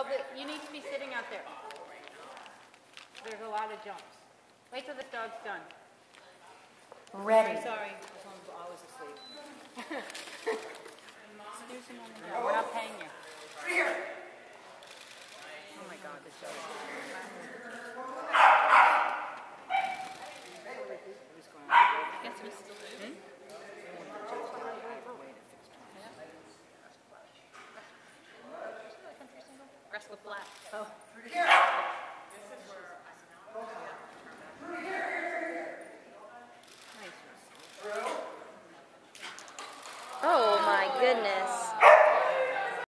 Well, the- you need to be sitting out there. There's a lot of jumps. Wait till this dog's done. Ready. Sorry, this one's always asleep. Excuse him on the job. We're not paying you. Here. Oh my God, this dog. What's going on? Yes, Mr. With black. Oh. Through here. This is where I'm not. Through here. here, here. Through. Oh my goodness.